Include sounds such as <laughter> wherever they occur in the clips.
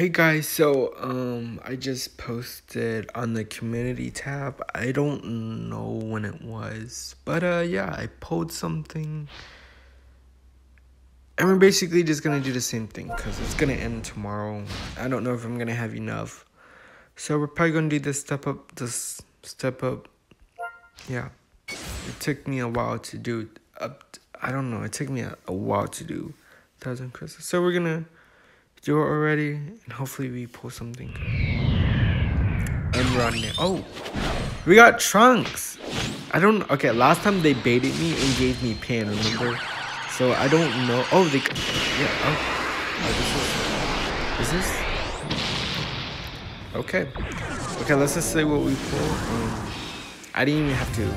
Hey guys, so um I just posted on the community tab. I don't know when it was, but uh yeah, I pulled something. And we're basically just gonna do the same thing because it's gonna end tomorrow. I don't know if I'm gonna have enough. So we're probably gonna do this step up this step up. Yeah. It took me a while to do up I don't know, it took me a, a while to do thousand crystals. So we're gonna do it already, and hopefully we pull something And run it. Oh, we got trunks. I don't. Okay, last time they baited me and gave me pan. Remember? So I don't know. Oh, they. Yeah. Oh. oh this is. Is this? Okay. Okay. Let's just say what we pull. Um, I didn't even have to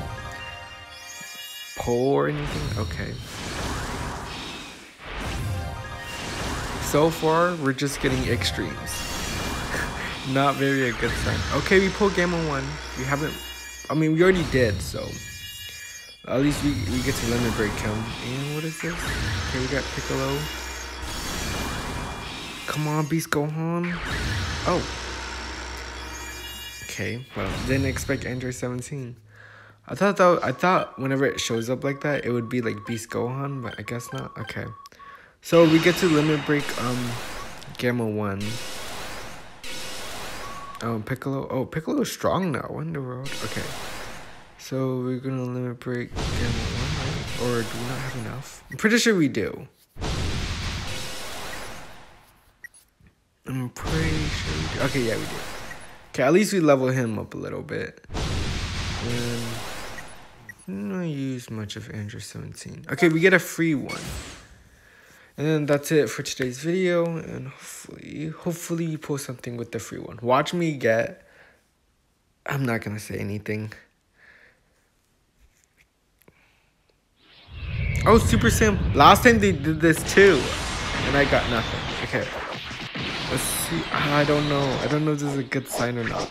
pull or anything. Okay. So far, we're just getting extremes. Not very a good sign. Okay, we pulled Gamma 1. We haven't... I mean, we already did, so... At least we, we get to limit break him. And what is this? Okay, we got Piccolo. Come on, Beast Gohan. Oh. Okay, well, didn't expect Android 17. I thought that I thought whenever it shows up like that, it would be like Beast Gohan, but I guess not. Okay. So we get to limit break um Gamma 1. Oh, Piccolo. Oh, Piccolo is strong now. The world? Okay. So we're gonna limit break Gamma 1, right? Or do we not have enough? I'm pretty sure we do. I'm pretty sure we do. Okay, yeah, we do. Okay, at least we level him up a little bit. And not use much of Android 17. Okay, we get a free one. And that's it for today's video. And hopefully, hopefully you post something with the free one. Watch me get, I'm not going to say anything. Oh, Super Sam. Last time they did this too. And I got nothing. Okay. Let's see. I don't know. I don't know if this is a good sign or not.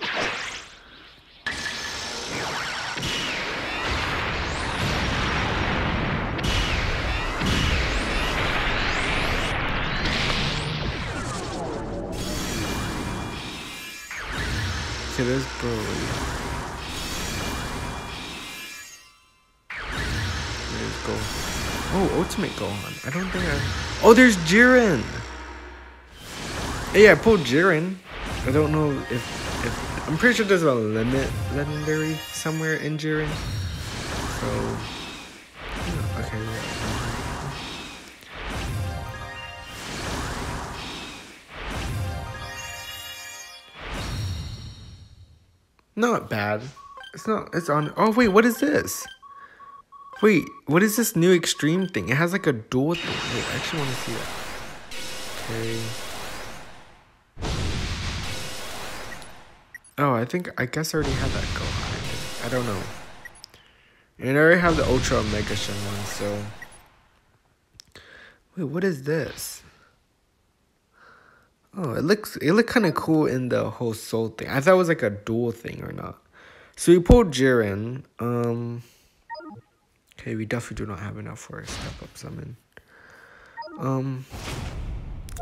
Okay, there's Broly. There's Gohan. Oh, Ultimate Gohan. I don't think I... Oh, there's Jiren! Yeah, I pulled Jiren. I don't know if, if... I'm pretty sure there's a limit legendary somewhere in Jiren. So... Okay, yeah. Not bad. It's not, it's on, oh wait, what is this? Wait, what is this new extreme thing? It has like a dual thing. Wait, I actually want to see that. Okay. Oh, I think, I guess I already have that go I don't know. And I already have the Ultra Omega Shen one, so. Wait, what is this? Oh, it looks it looked kind of cool in the whole soul thing. I thought it was like a dual thing or not. So we pulled Jiren. Um, okay, we definitely do not have enough for a step up summon. Um,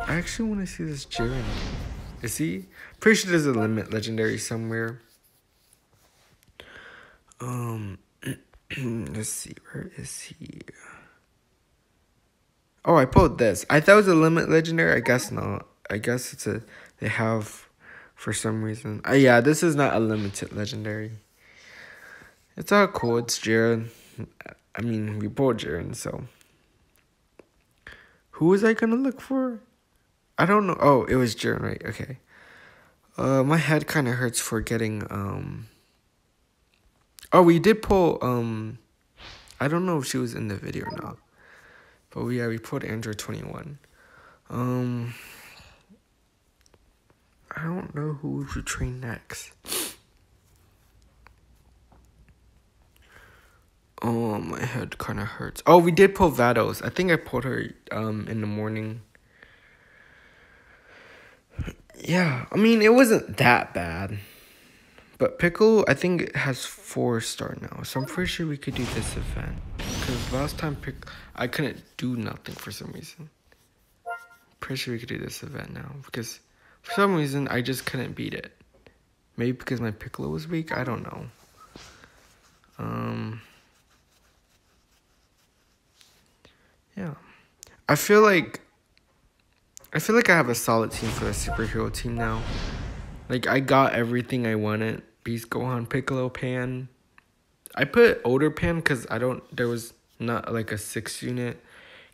I actually want to see this Jiren. Is he? Pretty sure there's a limit legendary somewhere. Um, <clears throat> let's see. Where is he? Oh, I pulled this. I thought it was a limit legendary. I guess not. I guess it's a they have for some reason. Uh, yeah, this is not a limited legendary. It's all cool. It's Jiren. I mean, we bought Jiren, so. Who was I gonna look for? I don't know. Oh, it was Jiren, right? Okay. Uh, my head kind of hurts for getting, um. Oh, we did pull, um. I don't know if she was in the video or not. But we, yeah, we pulled Android 21. Um. I don't know who we should train next. Oh, my head kind of hurts. Oh, we did pull Vados. I think I pulled her um in the morning. Yeah, I mean, it wasn't that bad. But Pickle, I think it has four star now. So I'm pretty sure we could do this event. Because last time Pick, I couldn't do nothing for some reason. Pretty sure we could do this event now. Because For some reason, I just couldn't beat it. Maybe because my Piccolo was weak? I don't know. Um, yeah. I feel like I feel like I have a solid team for a superhero team now. Like I got everything I wanted. Beast Gohan, Piccolo, Pan. I put older Pan because I don't there was not like a six unit.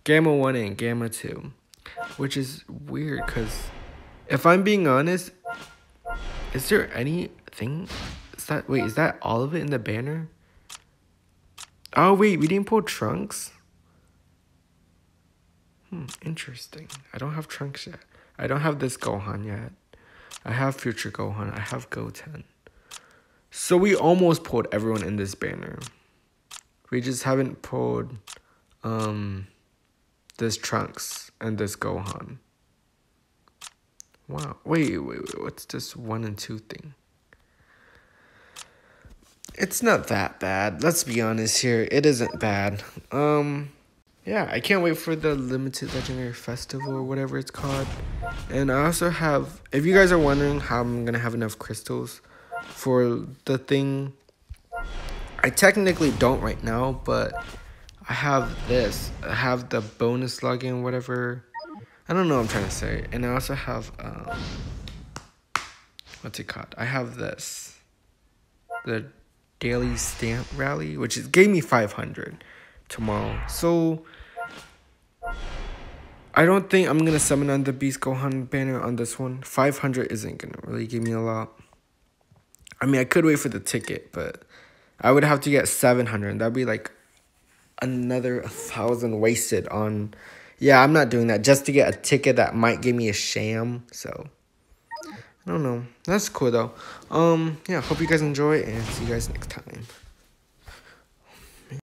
Gamma one and Gamma two. Which is weird because if I'm being honest, is there anything is that wait, is that all of it in the banner? Oh wait, we didn't pull trunks? Hmm, interesting. I don't have Trunks yet. I don't have this Gohan yet. I have Future Gohan. I have Goten. So we almost pulled everyone in this banner. We just haven't pulled um this Trunks and this Gohan. Wow. Wait, wait, wait. What's this one and two thing? It's not that bad. Let's be honest here. It isn't bad. Um yeah, I can't wait for the limited legendary festival or whatever it's called. And I also have, if you guys are wondering how I'm gonna have enough crystals for the thing, I technically don't right now, but I have this. I have the bonus login, whatever. I don't know what I'm trying to say. And I also have, um, what's it called? I have this, the daily stamp rally, which is gave me 500 tomorrow. So I don't think I'm gonna summon on the Beast Gohan banner on this one. 500 isn't gonna really give me a lot. I mean, I could wait for the ticket, but I would have to get 700. That'd be like another thousand wasted on. Yeah, I'm not doing that just to get a ticket that might give me a sham. So I don't know. That's cool though. Um, yeah. Hope you guys enjoy and see you guys next time.